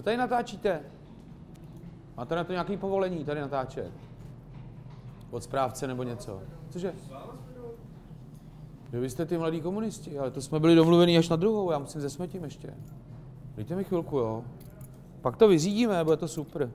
Co tady natáčíte? Máte na to nějaký povolení tady natáčet? Od správce nebo něco? Cože? Že vy jste ty mladí komunisti, ale to jsme byli domluveni až na druhou, já musím se smetím ještě. Dejte mi chvilku, jo. Pak to vyřídíme, bude to super.